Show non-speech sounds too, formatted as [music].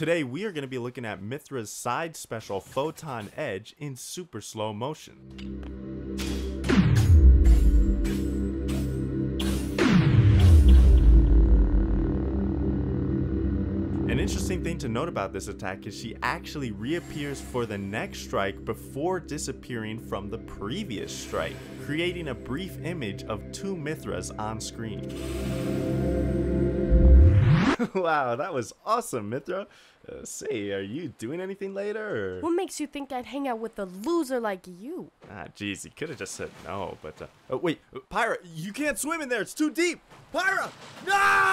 Today we are going to be looking at Mythra's side special Photon Edge in super slow motion. An interesting thing to note about this attack is she actually reappears for the next strike before disappearing from the previous strike, creating a brief image of two Mythras on screen. [laughs] wow, that was awesome, Mythra. Uh, say, are you doing anything later? Or? What makes you think I'd hang out with a loser like you? Ah, jeez, you could have just said no, but. Uh, oh, wait, Pyra, you can't swim in there, it's too deep! Pyra! No!